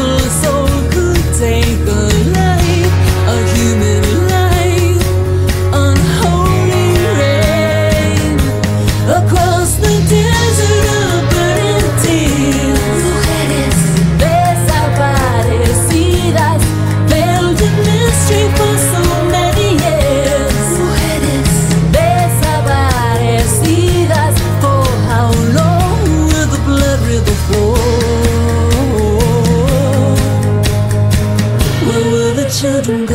so 这种够